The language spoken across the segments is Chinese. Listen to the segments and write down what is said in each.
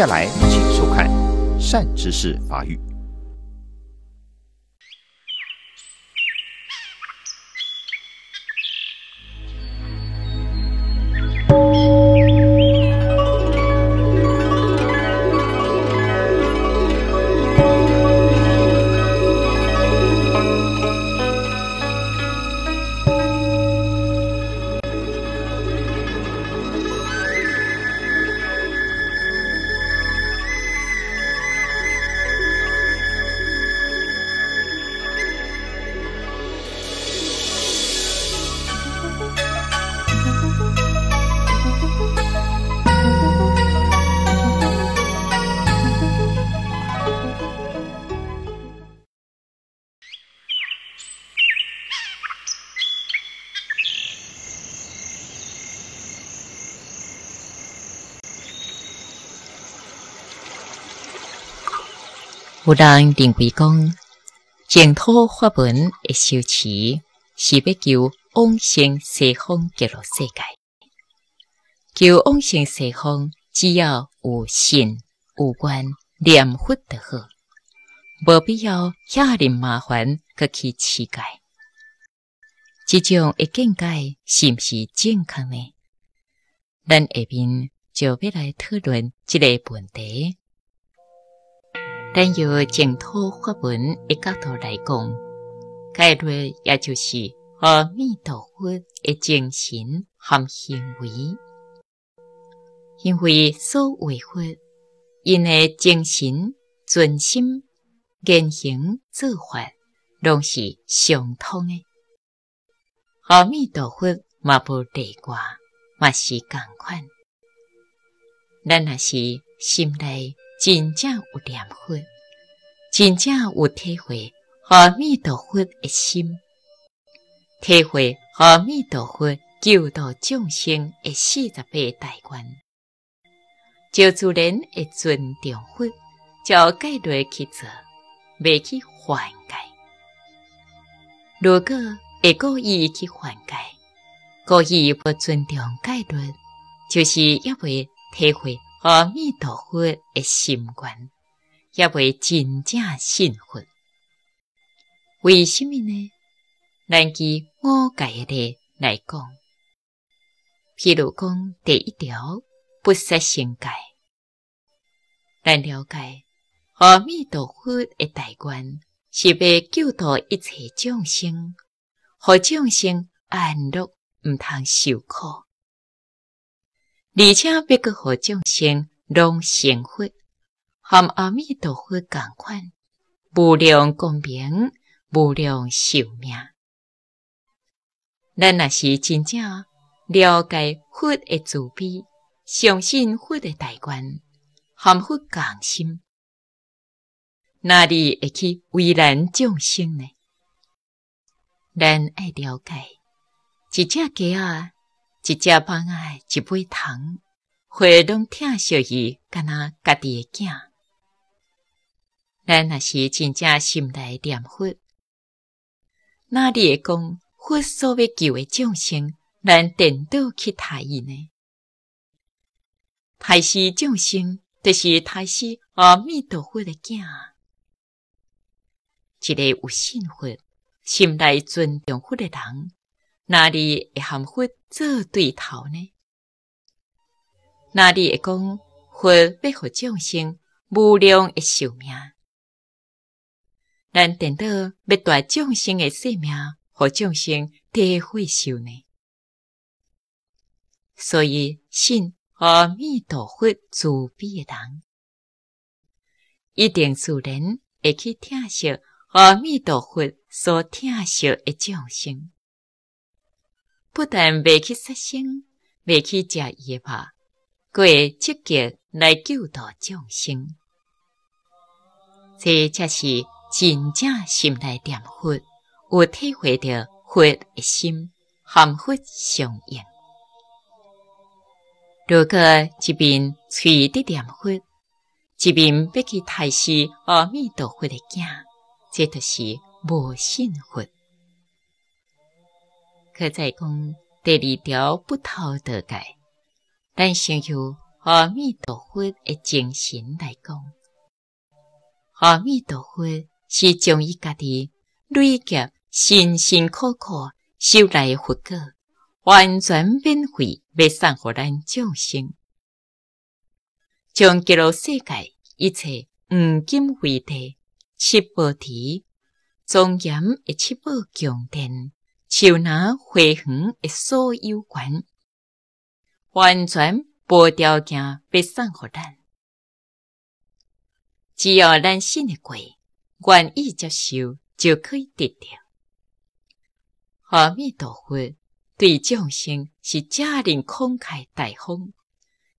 接下来，请收看《善知识法语》。有人认为讲净土法门的修持是要求往生西方极乐世界。求往生西方，只要有信、有愿、念佛就好，无必要遐尼麻烦去乞界。这种的见解是毋是正确呢？咱下面就要来讨论这个问题。但由净土法门的角度来讲，概率也就是阿弥陀佛的精神和行为，因为所为佛因的精神、尊心、言行、做法，拢是相通的。阿弥陀佛嘛无例外，嘛是共款。咱若是心内。真正有念佛，真正有体会阿弥陀佛的心，体会阿弥陀佛救度众生的四十八大愿，就自然会尊重佛，照戒律去做，未去犯戒。如果会故意去犯戒，故意不尊重戒律，就是因为体会。阿弥陀佛的心愿，也未真正信佛。为什么呢？咱以五戒的来讲，譬如讲第一条不杀生戒，咱了解阿弥陀佛的大愿是要救度一切众生，和众生安乐，毋通受苦。而且别个和众生拢成佛，和阿弥陀佛共款，无量光明，无量寿命。咱若是真正了解佛的慈悲，相信佛的大愿，含佛共心，哪里会去为难众生呢？咱爱了解，一只鸡啊！一只蚊仔，一杯糖，花拢疼惜伊，敢若家己的囝。咱若是真正心内念佛，哪里会讲佛所欲救的众生，咱颠倒去杀伊呢？杀死众生，就是杀死阿弥陀佛的囝。一个有信佛、心内尊重佛的人。哪里会含佛做对头呢？那里会讲佛要互众生无量的寿命？咱等到要夺众生的性命，互众生得会受呢？所以信阿弥陀佛慈悲的人，一定自然会去疼惜阿弥陀佛所疼惜的众生。不但未去杀生，未去食伊的肉，过积极来救度众生，这才是真正心内念佛，有体会到佛的心，含佛相应。如果一边嘴的念佛，一边要去太死阿弥陀佛的囝，这就是无信佛。可再讲第二条不偷的戒，但想有阿弥陀佛的精神来讲，阿弥陀佛是将伊家己累劫辛辛苦苦修来的佛果，完全免费要送互咱众生，将极乐世界一切黄金慧地、七宝池、庄严的七宝宫殿、手拿花园的所有权，完全。无条件被送互咱，只要咱信得过，愿意接受，就可以得到。阿弥陀佛对众生是家人慷慨大方，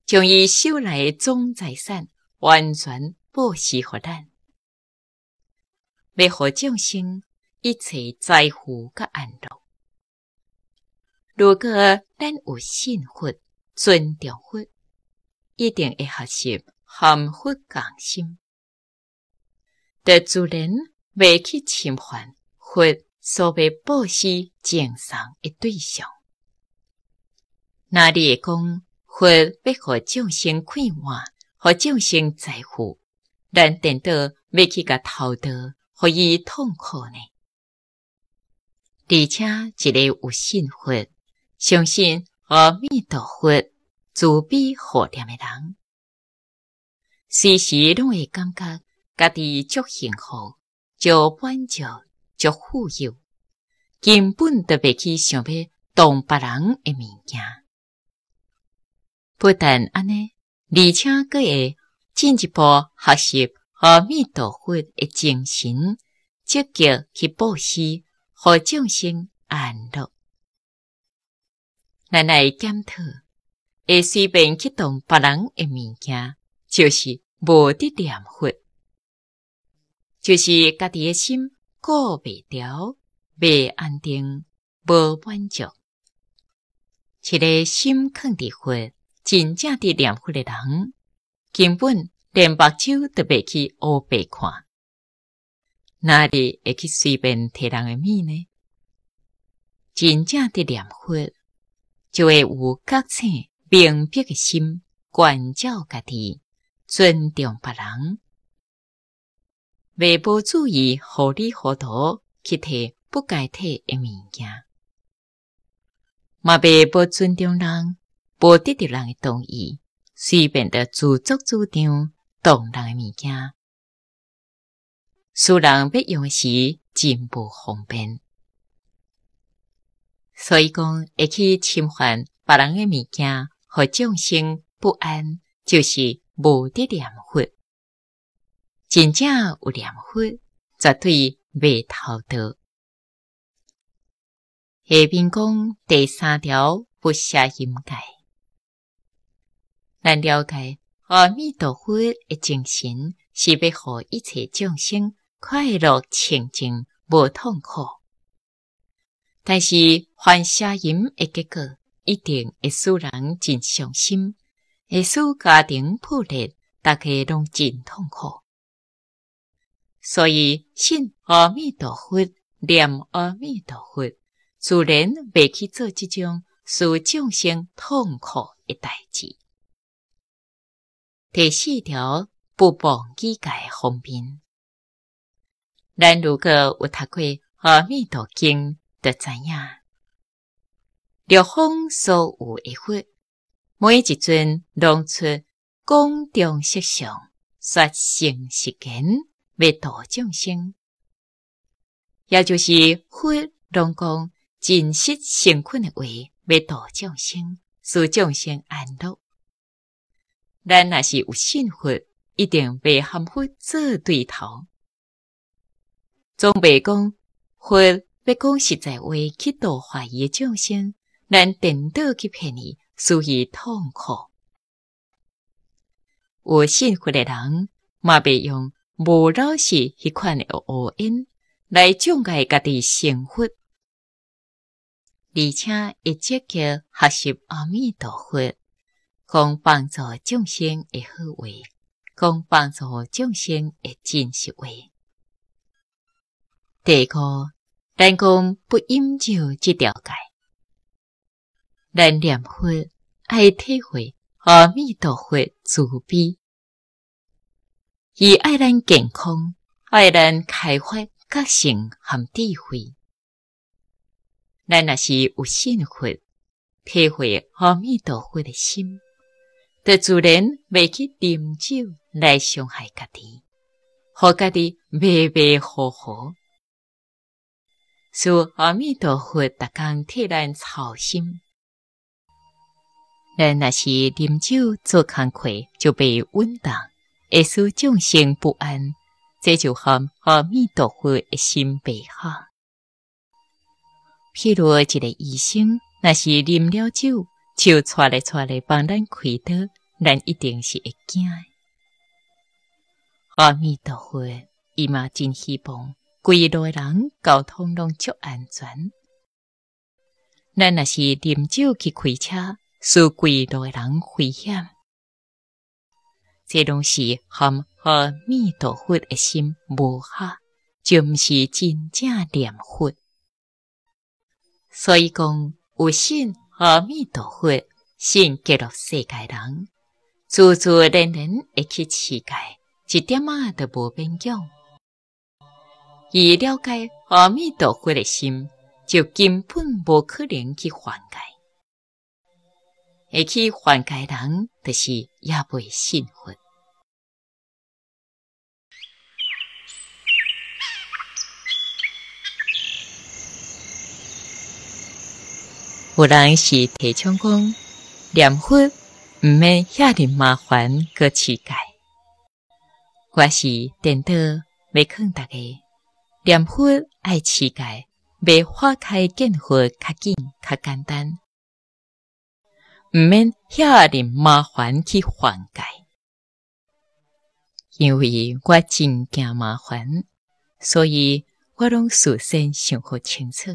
将伊修来的总财产完全布施互咱，要互众生一切财富甲安乐。如果咱有信佛。尊重佛，一定会学习含佛共心，得自然未去侵犯佛所谓布施敬送的对象。那里讲佛要互众生快活，互众生在乎，咱等到要去甲偷得，互伊痛苦呢？而且一个有信佛，相信阿弥陀佛。慈悲好念的人，时时拢会感觉家己足幸福、足满足、足富有，根本都袂去想要动别人的物件。不但安尼，而且佫会进一步学习阿弥陀佛的精神，积极去布施，互众生安乐。奶奶检讨。会随便去动别人的物件，就是无得念佛，就是家己的心过未调、未安定、无满足。一个心肯伫佛、真正伫念佛的人，根本连目睭都袂去乌白看，哪里会去随便摕人的物呢？真正伫念佛，就会有觉醒。明白的心，关照家己，尊重别人，未无注意糊里糊涂去摕不该摕的物件，嘛未无尊重人，无得到人的同意，随便的自作主张动人的物件，使人要用时真不方便，所以讲会去侵犯别人的物件。和众生不安，就是无得念佛。真正有念佛，绝对未偷得。下边讲第三条不下应该。咱了解阿弥陀佛的精神，是要互一切众生快乐、清净、无痛苦。但是犯邪淫的结果。一定会使人真伤心，会使家庭破裂，大家拢真痛苦。所以信阿弥陀佛，念阿弥陀佛，自然袂去做这种使众生痛苦的代志。第四条，不忘记界方便。咱如果有读过阿弥陀经，就知影。六方所有的佛，每一尊拢出公众色相，说性实根，为度众生。也就是佛拢讲真实诚恳的话，为度众生，使众生安乐。咱若是有信佛，一定被含佛做对头。总袂讲佛要讲实在话去度化伊的众生。咱颠倒去骗伊，使伊痛苦。有信佛的人，嘛别用无老实迄款的恶因来障碍家己幸福，而且一直叫学习阿弥陀佛，讲帮助众生的好话，讲帮助众生的真实话。第二，咱讲不饮酒即条界。咱念佛爱体会阿弥陀佛慈悲，伊爱咱健康，爱咱开发觉性和智慧。咱若是有信佛，体会阿弥陀佛的心，就自然袂去啉酒来伤害家己，互家己迷迷糊糊。是阿弥陀佛，逐工替咱操心。咱若是啉酒做工课，就被稳当，会使众生不安，这就和阿弥陀佛的心背合。譬如一个医生，若是啉了酒，就出来出来帮咱开刀，咱一定是会惊。阿弥陀佛，伊嘛真希望。规路人交通拢足安全。咱若是啉酒去开车，使规路人危险，这拢是含阿弥陀佛的心无合，就毋是真正念佛。所以讲，有信阿弥陀佛，信极乐世界人，自自然然会去世界，一点仔都无变强。以了解阿弥陀佛的心，就根本无可能去犯戒。会去犯戒人，就是也未信佛。有人是提倡讲念佛毋免遐尼麻烦个乞戒，我是颠倒要劝大家。念佛爱持戒，未花开见佛较紧较简单，毋免遐尔麻烦去还戒。因为我真惊麻烦，所以我拢事先想好清楚，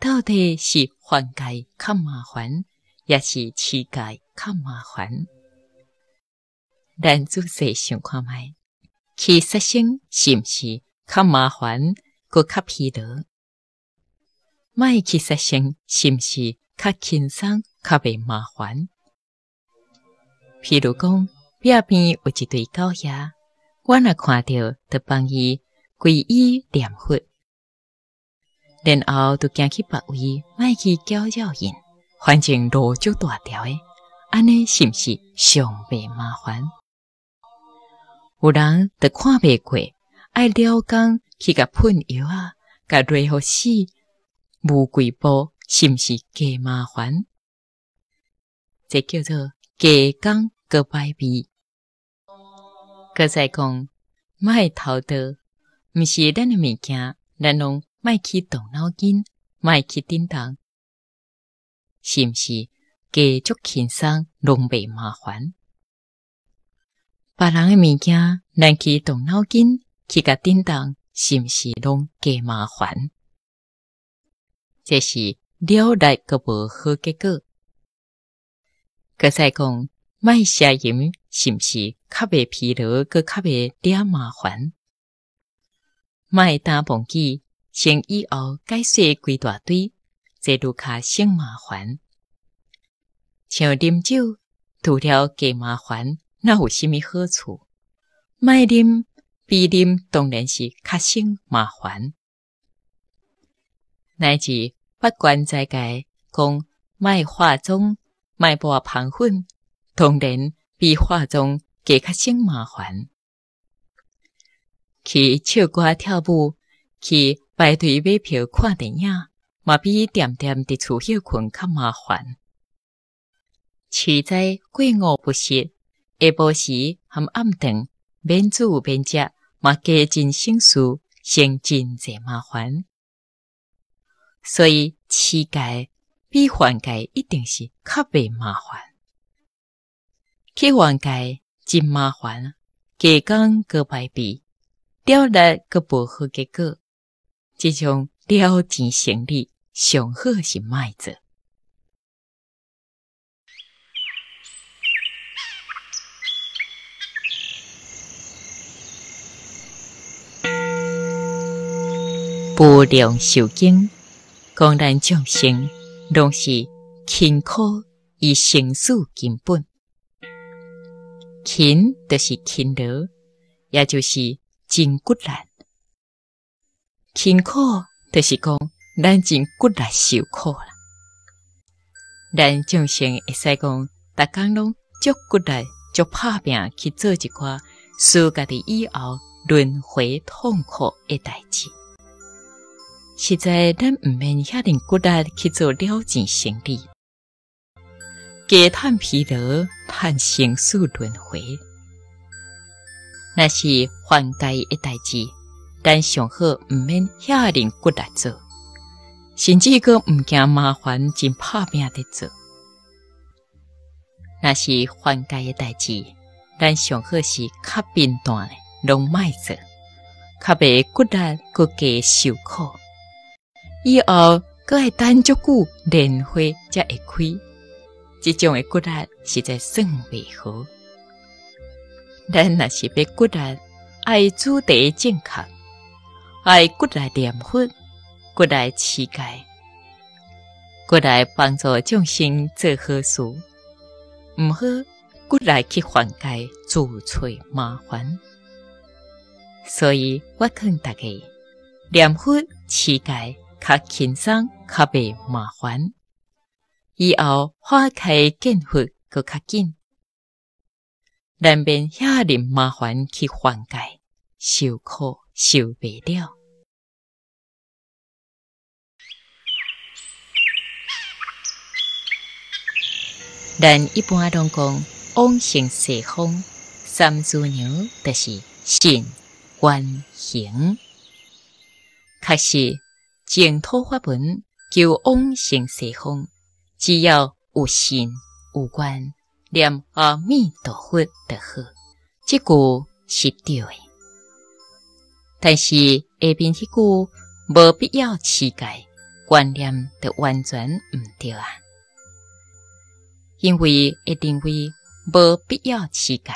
到底是还戒较麻烦，也是持戒较麻烦。咱仔细想看觅，去实生是毋是？较麻烦，搁较疲劳。卖去实行是毋是较轻松、较袂麻烦？譬如讲，壁边有一对狗仔，我若看到，就帮伊皈依念佛，然后就行去别位，卖去搅扰因。反正路就大条诶，安尼是毋是上袂麻烦？有人就看袂过。爱了工去甲喷药啊，甲瑞好死，无贵步是毋是加麻烦？这叫做加工个摆比。搁再讲，卖偷盗，毋是咱诶物件，咱拢卖去动脑筋，卖去叮当，是毋是加足轻松，拢袂麻烦？别人诶物件，咱去动脑筋。去甲叮当，是毋是拢加麻烦？这是了来个无好结果。搁再讲，卖下淫是毋是较袂疲劳，搁较袂惹麻烦？卖打蹦机，先以后解释规大堆，这愈较省麻烦。像啉酒，除了加麻烦，那有虾米好处？卖啉。比啉当然是较省麻烦，乃至不管在界讲卖化妆、卖抹盘粉，当然比化妆更较省麻烦。去唱歌跳舞，去排队买票看电影，嘛比点点伫厝休困较麻烦。实在过午不食，下晡时含暗顿免煮免食。嘛加真心事，省真侪麻烦，所以乞丐比还丐一定是较别麻烦。去还丐真麻烦，加工个败笔，了力个无好结果，这种了钱生理上好是卖做。不良受经，讲咱众生拢是勤苦以成事根本。勤就是勤劳，也就是真骨力。勤苦就是讲咱真骨力受苦啦。咱众生会使讲，逐工拢足骨力、足拍拼去做一寡输家己以后轮回痛苦的代志。实在咱毋免遐定骨力去做了钱生理，加叹疲劳，叹生死轮回，那是犯戒的代志。咱上好毋免遐定骨力做，甚至个毋惊麻烦，真拍拼的做。那是犯戒的代志，咱上好是较平淡的，拢卖做，较袂骨力搁加受苦。以后搁会等足久莲花才会开，即种的骨力实在算袂好。咱若是要骨力，爱主题正确，爱骨来念佛，骨来持戒，骨来帮助众生做好事，毋好骨来去缓解，自找麻烦。所以我劝大家念佛持戒。较轻松，较袂麻烦。以后花开见佛，搁较紧。难免遐尼麻烦去缓解，受苦受袂了。咱一般拢讲往生西方三足牛，就是信观行，确实。净土法门求往生西方，只要有信有观，念阿弥陀佛就好。这句是对的，但是下边迄句无必要持戒，观念就完全毋对啊！因为一定为无必要持戒，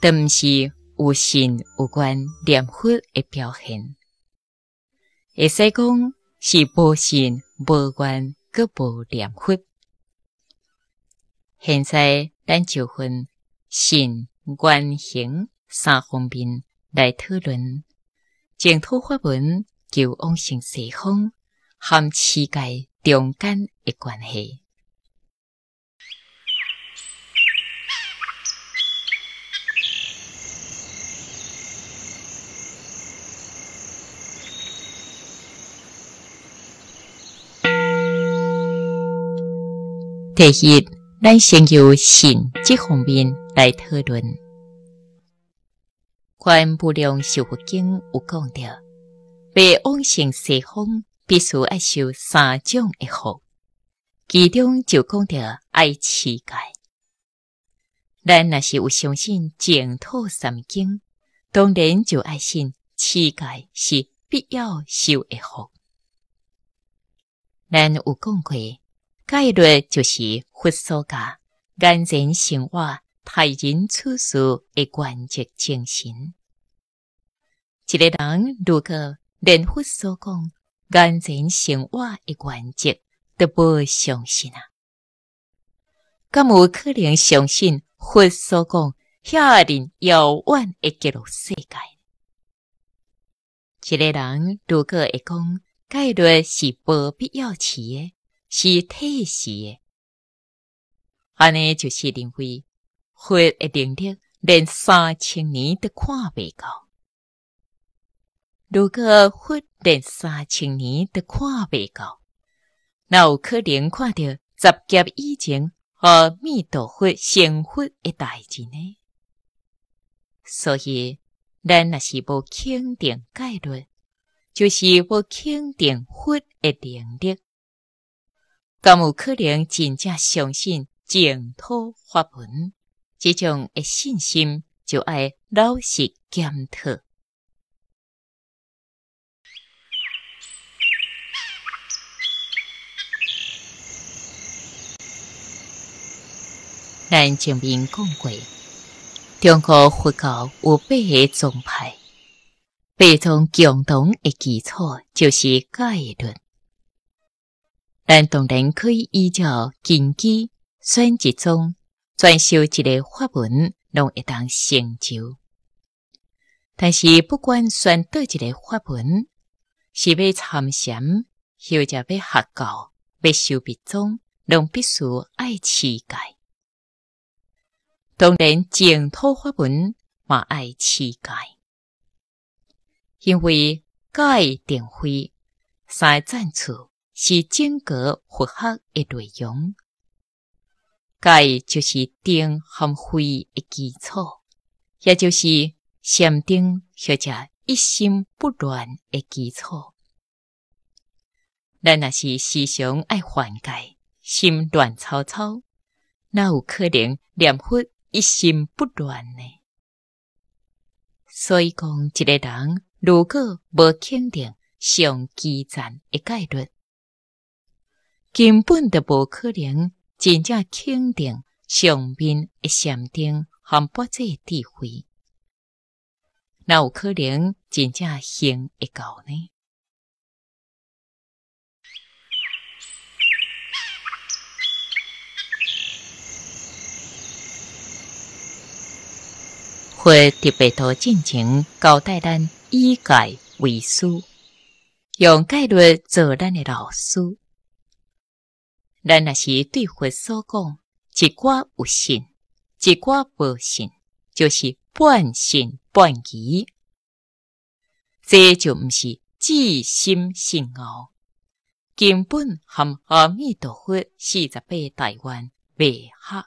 但是有信有观念佛的表现。会使讲是无信无愿，阁无念佛。现在咱就分信、愿、行三方面来讨论净土法门求往生西方含世界中间的关系。第一，咱先由信这方面来讨论。《观无量寿佛经》有讲到，被往生西方必须爱修三种的福，其中就讲到爱持戒。咱若是有相信净土三经，当然就爱信持戒是必要修的福。咱有讲过。戒律就是佛所讲眼前生活、待人处事的原则精神。一个人如果连佛所讲眼前生活的原则都不相信啊，咁有可能相信佛所讲遐人遥远的极乐世界？一个人如果会讲戒律是无必要持的？是体示的，安尼就是认为佛的能力连三千年都看未到。如果佛连三千年都看未到，那有可能看到十劫以前阿弥陀佛成佛的代志呢？所以，咱若是无肯定戒律，就是无肯定佛的能力。敢有可能真正相信净土法门？这种的信心就爱老实检讨。咱前面讲过，中国佛教有八个宗派，八种共同的基础就是戒律。但当然可以依照根基选一种专修一个法门，拢会当成就。但是不管选倒一个法门，是要参禅，或者要学教、要修密宗，拢必须爱持戒。当然，净土法门嘛爱持戒，因为戒定慧三赞处是整个佛学的内容。戒就是定和慧的基础，也就是禅定或者一心不乱的基础。咱若是时常爱犯戒，心乱糟糟，哪有可能念佛一心不乱呢？所以讲，一个人如果无肯定上基层的概率，根本就无可能。真正肯定上面的禅定和不济智慧，哪有可能真正行会到呢？或特别多进前交代咱以戒为师，用戒律做咱的老师。咱若是对佛所讲，一寡有信，一寡无信，就是半信半疑，这就毋是至心信奥，根本和阿弥陀佛四十八大愿未合。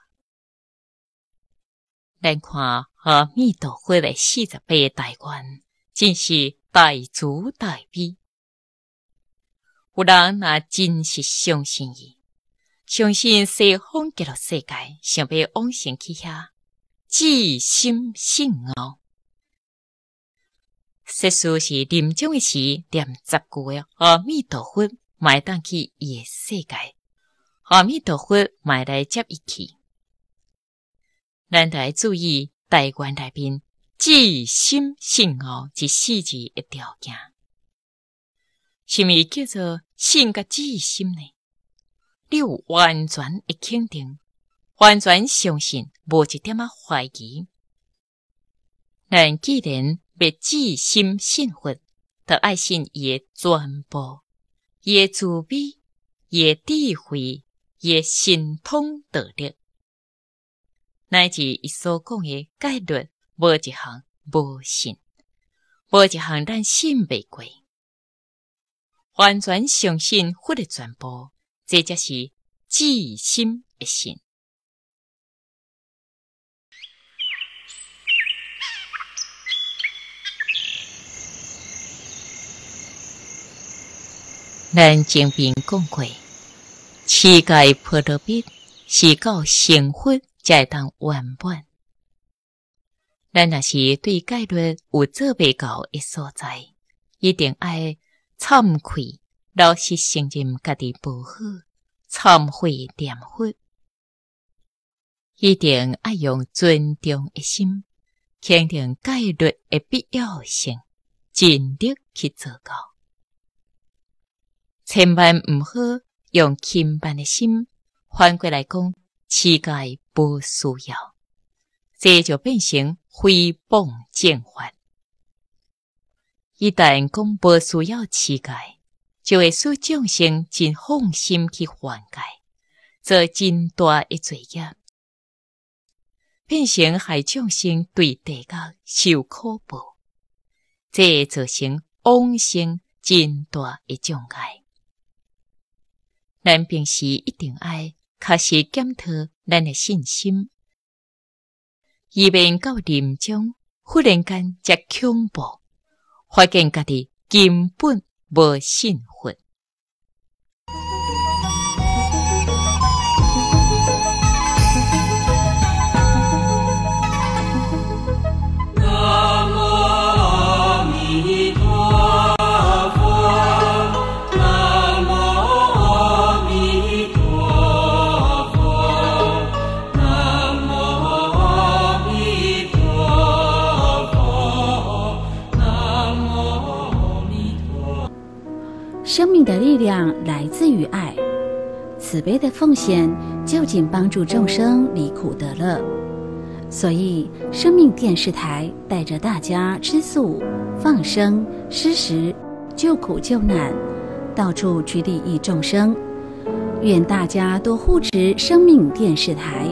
咱看阿弥陀佛的四十八大愿，真是大慈大悲。有人若真是相信伊。相信西方极乐世界，想要往生去遐，至心信哦。实属是临终的时念十句的阿弥陀佛，埋当去伊的世界，阿弥陀佛埋来接伊去。咱得注意大观内面至心信哦，这四字的条件。什么叫做信个至心呢？你有完全的肯定，完全相信，无一点仔怀疑。人既然要至心信佛，就爱信伊的全部，伊的慈悲，伊的智慧，伊的神通道力，乃至伊所讲的戒律，无一项无信，无一项咱信未过，完全相信佛的全部。这就是至心的信。咱前边讲过，世界破道笔是到成佛才当圆满。咱若是对戒律有做未到的所在，一定爱惭愧。老实承认家己不好，忏悔念佛，一定爱用尊重的心，肯定戒律的必要性，尽力去做到。千万唔好用轻慢的心，反过来讲，乞丐不需要，这就变成诽谤见法。一旦讲不需要乞丐。就会使众生真放心去还戒，做真大一罪业，变成害众生对地狱受苦报，这造成往生真大一障碍。咱平时一定爱确实检讨咱的信心，以免到临终忽然间则恐怖，发现家己根本。无信婚。的力量来自于爱，慈悲的奉献，就近帮助众生离苦得乐。所以，生命电视台带着大家吃素、放生、施食、救苦救难，到处去利益众生。愿大家多护持生命电视台，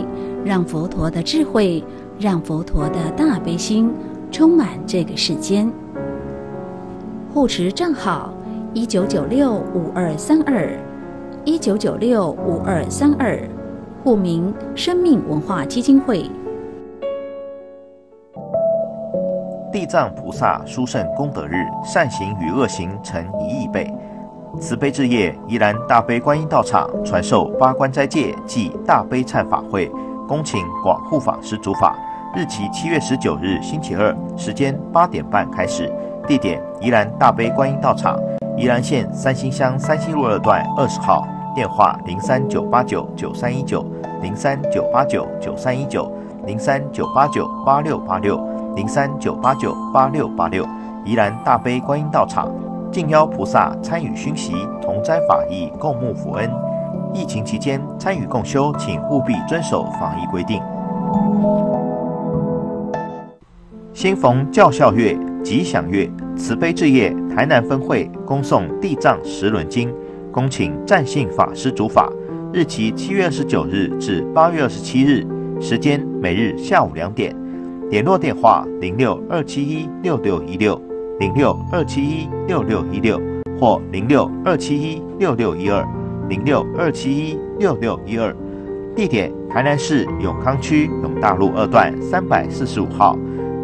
让佛陀的智慧，让佛陀的大悲心充满这个世间。护持正好：一九九六五二三二，一九九六五二三二，户名：生命文化基金会。地藏菩萨殊胜功德日，善行与恶行成一亿倍。慈悲置业宜兰大悲观音道场传授八关斋戒暨大悲忏法会，恭请广护法师主法。日期七月十九日星期二，时间八点半开始，地点宜兰大悲观音道场，宜兰县三星乡三星路二段二十号，电话零三九八九九三一九零三九八九九三一九零三九八九八六八六零三九八九八六八六，宜兰大悲观音道场。敬邀菩萨参与熏习，同斋法益，共沐福恩。疫情期间参与共修，请务必遵守防疫规定。新逢教孝月、吉祥月，慈悲置业台南分会恭送《地藏十轮经》，恭请占信法师主法。日期七月二十九日至八月二十七日，时间每日下午两点。联络电话：零六二七一六六一六。零六二七一六六一六或零六二七一六六一二，零六二七一六六一二。地点：台南市永康区永大路二段三百四十五号。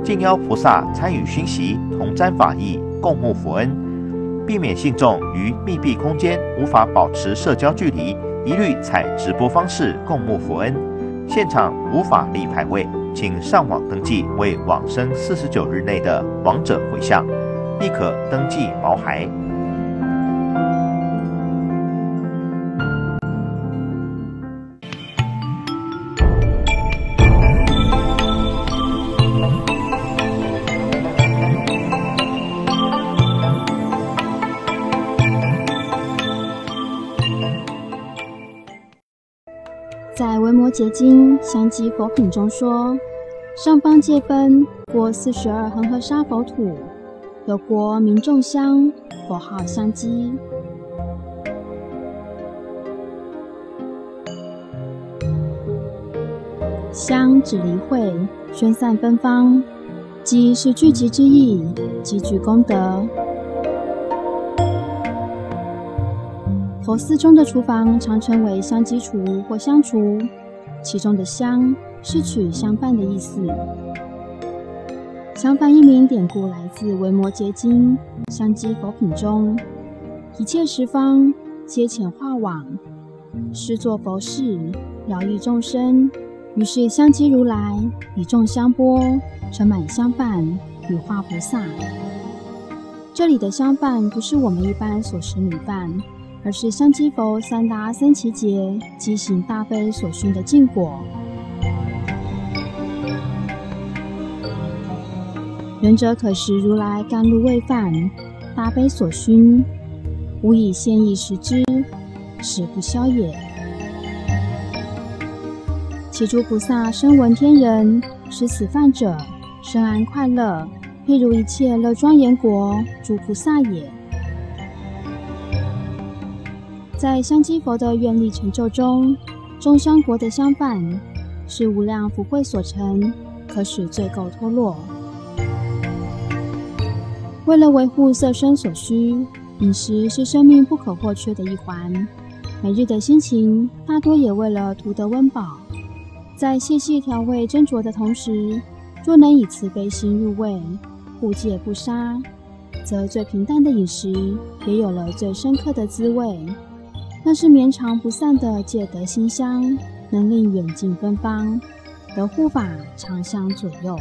敬邀菩萨参与熏习，同沾法益，共沐佛恩。避免信众于密闭空间无法保持社交距离，一律采直播方式共沐佛恩。现场无法立牌位。请上网登记为往生四十九日内的亡者回向，亦可登记毛孩。在《维摩诘经·相继佛品》中说。上方界分过四十二恒河沙佛土，有国名众香，佛号香积。香指离会，宣散芬芳；积是聚集之意，积聚功德。佛寺中的厨房常称为香积厨或香厨，其中的香。是取相伴的意思。相伴一名典故来自《维摩诘经·相积佛品》中，一切十方皆遣化网，施作佛事，饶益众生。于是相积如来以众香钵盛满相伴，与化菩萨。这里的相伴不是我们一般所食米饭，而是相积佛三大僧祇劫积行大悲所熏的净果。仁者可食如来甘露味饭，大悲所熏，无以现意食之，食不消也。其诸菩萨声闻天人食此饭者，深安快乐，譬如一切乐庄严国诸菩萨也。在香积佛的愿力成就中，中香国的相伴是无量福慧所成，可使罪垢脱落。为了维护色身所需，饮食是生命不可或缺的一环。每日的心情大多也为了图得温饱。在细细调味斟酌的同时，若能以慈悲心入味，护戒不杀，则最平淡的饮食也有了最深刻的滋味。那是绵长不散的戒德馨香，能令远近芬芳，得护法常相左右。